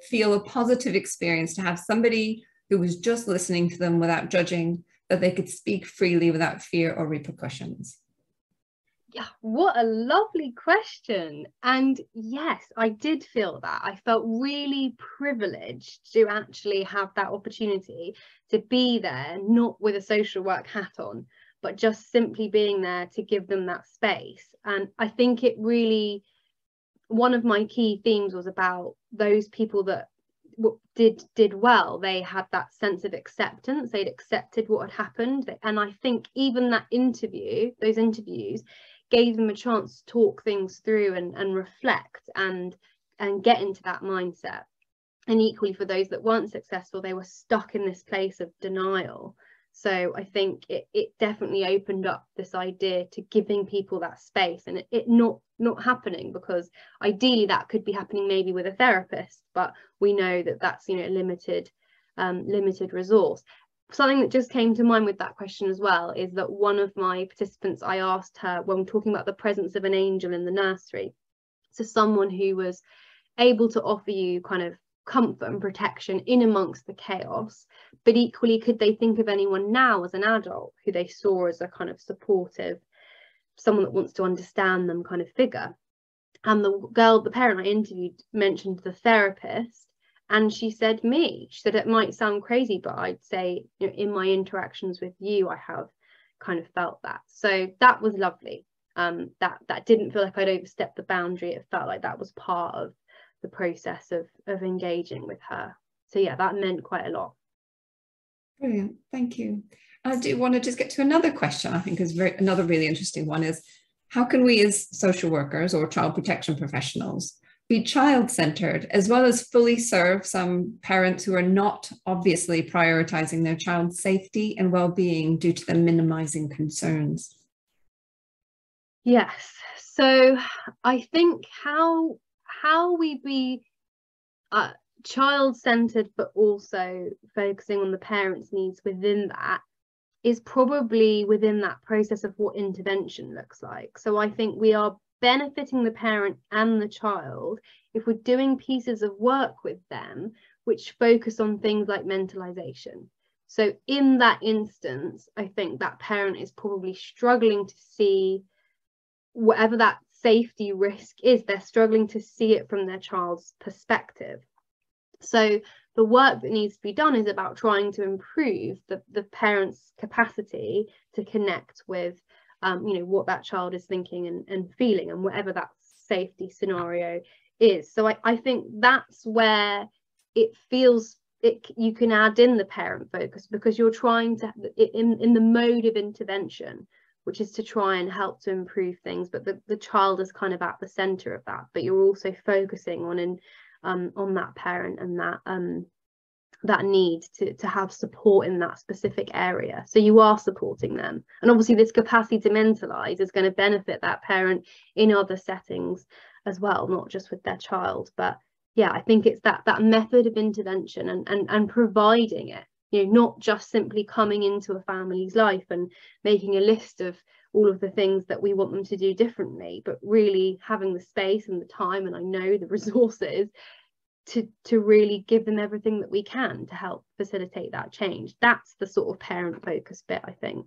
feel a positive experience to have somebody who was just listening to them without judging, that they could speak freely without fear or repercussions? Yeah, what a lovely question. And yes, I did feel that. I felt really privileged to actually have that opportunity to be there, not with a social work hat on, but just simply being there to give them that space. And I think it really, one of my key themes was about those people that did did well they had that sense of acceptance they'd accepted what had happened and i think even that interview those interviews gave them a chance to talk things through and, and reflect and and get into that mindset. And equally for those that weren't successful they were stuck in this place of denial. So i think it, it definitely opened up this idea to giving people that space and it, it not not happening because ideally that could be happening maybe with a therapist but we know that that's you know a limited um, limited resource something that just came to mind with that question as well is that one of my participants I asked her when talking about the presence of an angel in the nursery so someone who was able to offer you kind of comfort and protection in amongst the chaos but equally could they think of anyone now as an adult who they saw as a kind of supportive someone that wants to understand them kind of figure. And the girl, the parent I interviewed, mentioned the therapist, and she said me. She said it might sound crazy, but I'd say you know, in my interactions with you, I have kind of felt that. So that was lovely. Um, that that didn't feel like I'd overstepped the boundary. It felt like that was part of the process of of engaging with her. So yeah, that meant quite a lot. Brilliant, thank you. I do want to just get to another question, I think is very, another really interesting one is how can we as social workers or child protection professionals be child centered as well as fully serve some parents who are not obviously prioritizing their child's safety and well-being due to them minimizing concerns? Yes. So I think how how we be uh, child centered but also focusing on the parents needs within that is probably within that process of what intervention looks like. So I think we are benefiting the parent and the child if we're doing pieces of work with them which focus on things like mentalization. So in that instance, I think that parent is probably struggling to see whatever that safety risk is, they're struggling to see it from their child's perspective. So the work that needs to be done is about trying to improve the, the parent's capacity to connect with um, you know what that child is thinking and, and feeling and whatever that safety scenario is. So I, I think that's where it feels it you can add in the parent focus because you're trying to in in the mode of intervention which is to try and help to improve things but the, the child is kind of at the center of that. But you're also focusing on in um, on that parent and that um, that need to, to have support in that specific area. So you are supporting them. And obviously this capacity to mentalize is going to benefit that parent in other settings as well, not just with their child. But yeah, I think it's that that method of intervention and and, and providing it, you know, not just simply coming into a family's life and making a list of all of the things that we want them to do differently, but really having the space and the time, and I know the resources to to really give them everything that we can to help facilitate that change. That's the sort of parent focused bit, I think.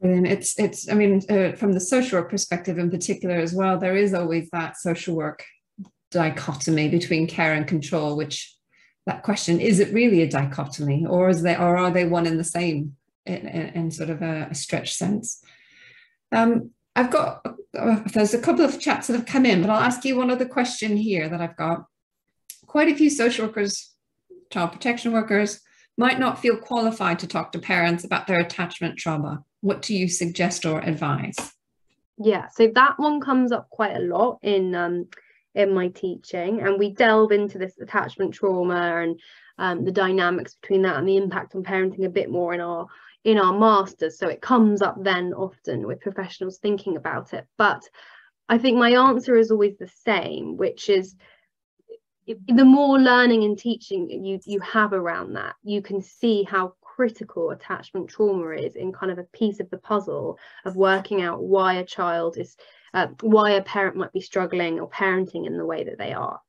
And it's it's I mean uh, from the social work perspective in particular as well, there is always that social work dichotomy between care and control, which that question is it really a dichotomy or is they or are they one and the same? in, in, in sort of a, a stretch sense. Um, I've got, uh, there's a couple of chats that have come in, but I'll ask you one other question here that I've got. Quite a few social workers, child protection workers, might not feel qualified to talk to parents about their attachment trauma. What do you suggest or advise? Yeah, so that one comes up quite a lot in um, in my teaching, and we delve into this attachment trauma and um, the dynamics between that and the impact on parenting a bit more in our in our masters so it comes up then often with professionals thinking about it. But I think my answer is always the same, which is the more learning and teaching you you have around that, you can see how critical attachment trauma is in kind of a piece of the puzzle of working out why a child is uh, why a parent might be struggling or parenting in the way that they are.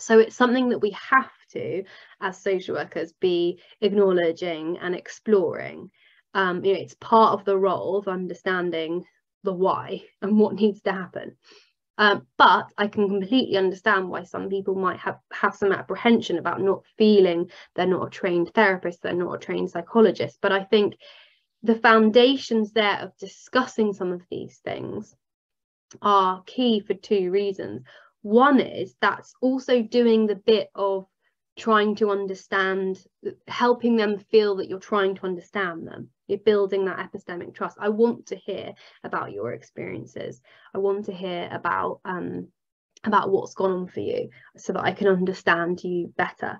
So it's something that we have to as social workers be acknowledging and exploring um, you know it's part of the role of understanding the why and what needs to happen um, but I can completely understand why some people might have, have some apprehension about not feeling they're not a trained therapist, they're not a trained psychologist. But I think the foundations there of discussing some of these things are key for two reasons. One is that's also doing the bit of trying to understand, helping them feel that you're trying to understand them. Building that epistemic trust. I want to hear about your experiences. I want to hear about um, about what's gone on for you so that I can understand you better.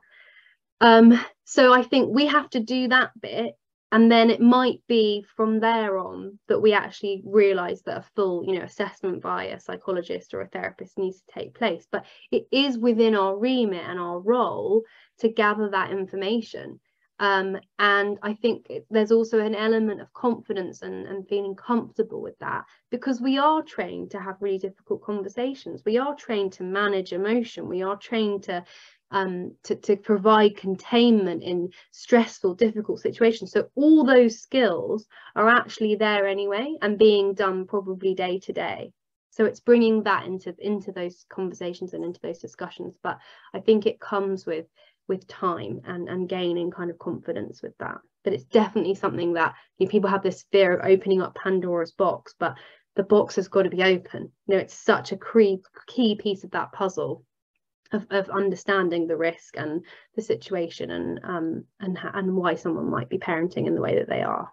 Um, so I think we have to do that bit and then it might be from there on that we actually realize that a full you know assessment by a psychologist or a therapist needs to take place but it is within our remit and our role to gather that information um, and I think there's also an element of confidence and, and feeling comfortable with that because we are trained to have really difficult conversations. We are trained to manage emotion. We are trained to um, to, to provide containment in stressful, difficult situations. So all those skills are actually there anyway and being done probably day to day. So it's bringing that into into those conversations and into those discussions. But I think it comes with with time and and gaining kind of confidence with that. But it's definitely something that you know, people have this fear of opening up Pandora's box, but the box has got to be open. You know, it's such a key key piece of that puzzle of, of understanding the risk and the situation and um, and and why someone might be parenting in the way that they are.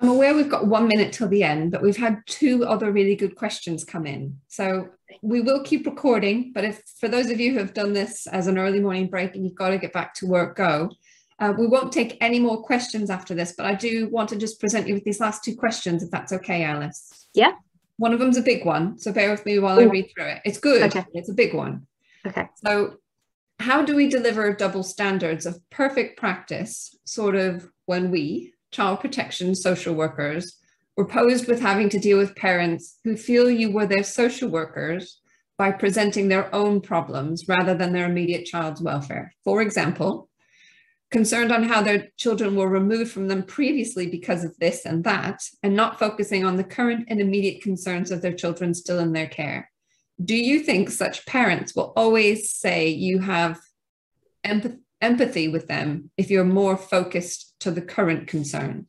I'm aware we've got one minute till the end, but we've had two other really good questions come in. So we will keep recording, but if for those of you who have done this as an early morning break and you've got to get back to work, go. Uh, we won't take any more questions after this, but I do want to just present you with these last two questions, if that's okay, Alice. Yeah. One of them's a big one, so bear with me while Ooh. I read through it. It's good. Okay. It's a big one. Okay. So, how do we deliver double standards of perfect practice, sort of when we, child protection social workers, were posed with having to deal with parents who feel you were their social workers by presenting their own problems rather than their immediate child's welfare? For example, concerned on how their children were removed from them previously because of this and that, and not focusing on the current and immediate concerns of their children still in their care. Do you think such parents will always say you have empath- empathy with them if you're more focused to the current concern?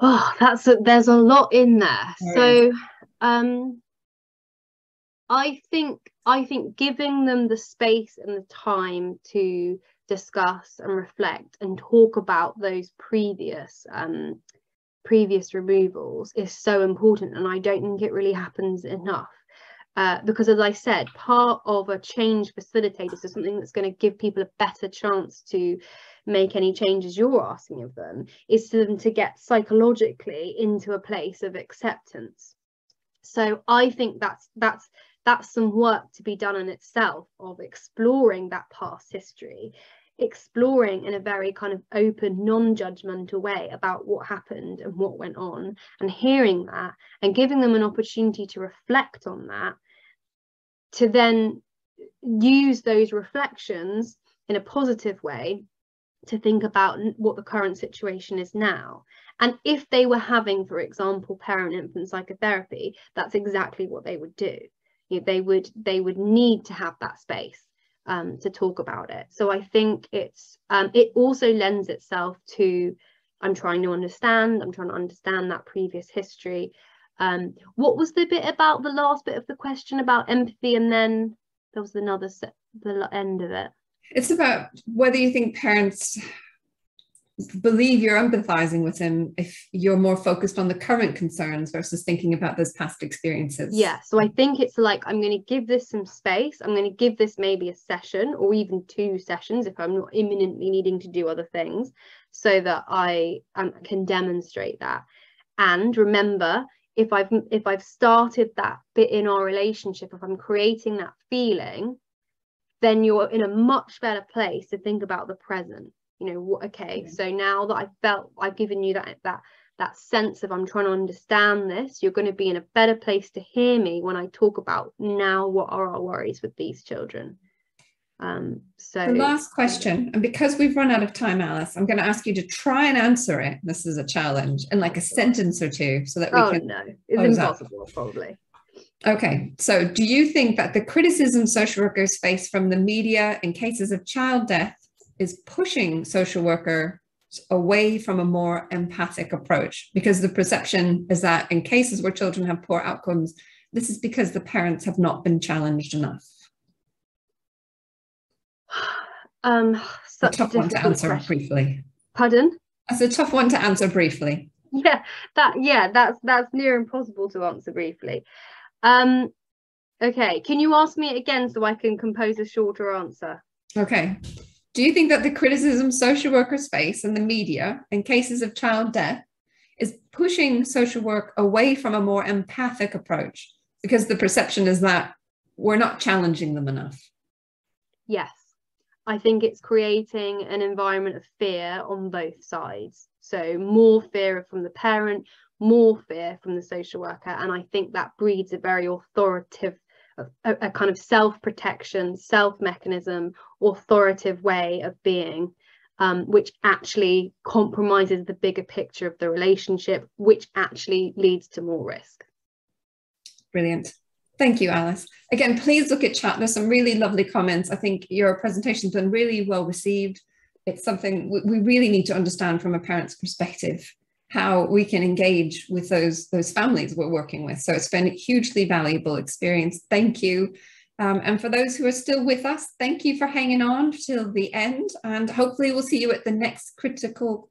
Oh, that's a, there's a lot in there. there so, um, I think I think giving them the space and the time to discuss and reflect and talk about those previous um, previous removals is so important and I don't think it really happens enough. Uh, because as I said, part of a change facilitator, so something that's going to give people a better chance to make any changes you're asking of them, is for them to get psychologically into a place of acceptance. So I think that's that's that's some work to be done in itself of exploring that past history exploring in a very kind of open non-judgmental way about what happened and what went on and hearing that and giving them an opportunity to reflect on that to then use those reflections in a positive way to think about what the current situation is now and if they were having for example parent infant psychotherapy that's exactly what they would do they would they would need to have that space um, to talk about it. So I think it's um, it also lends itself to I'm trying to understand. I'm trying to understand that previous history. Um, what was the bit about the last bit of the question about empathy, and then there was another the end of it. It's about whether you think parents believe you're empathizing with them if you're more focused on the current concerns versus thinking about those past experiences. Yeah. So I think it's like I'm going to give this some space. I'm going to give this maybe a session or even two sessions if I'm not imminently needing to do other things so that I um, can demonstrate that. And remember, if I've if I've started that bit in our relationship, if I'm creating that feeling, then you're in a much better place to think about the present. You know, okay, yeah. so now that I've felt I've given you that that that sense of I'm trying to understand this, you're going to be in a better place to hear me when I talk about now what are our worries with these children. Um, so the last question, and because we've run out of time, Alice, I'm going to ask you to try and answer it. This is a challenge in like a sentence or two, so that we oh, can. no, it's impossible, up. probably. Okay, so do you think that the criticism social workers face from the media in cases of child death is pushing social workers away from a more empathic approach? Because the perception is that in cases where children have poor outcomes, this is because the parents have not been challenged enough. Um, such a tough a one to answer question. briefly. Pardon? That's a tough one to answer briefly. Yeah, that yeah, that's that's near impossible to answer briefly. Um, okay, can you ask me again so I can compose a shorter answer? Okay. Do you think that the criticism social workers face in the media in cases of child death is pushing social work away from a more empathic approach because the perception is that we're not challenging them enough? Yes. I think it's creating an environment of fear on both sides. So more fear from the parent, more fear from the social worker. And I think that breeds a very authoritative, a, a kind of self-protection, self-mechanism, authoritative way of being, um, which actually compromises the bigger picture of the relationship, which actually leads to more risk. Brilliant. Thank you, Alice. Again, please look at chat. There's some really lovely comments. I think your presentation's been really well received. It's something we really need to understand from a parent's perspective how we can engage with those those families we're working with. So it's been a hugely valuable experience. Thank you. Um, and for those who are still with us, thank you for hanging on till the end. And hopefully we'll see you at the next critical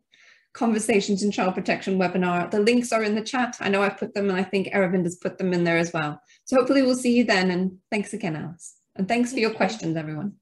conversations in child protection webinar. The links are in the chat. I know I've put them and I think Aravind has put them in there as well. So hopefully we'll see you then. And thanks again, Alice. And thanks for your questions, everyone.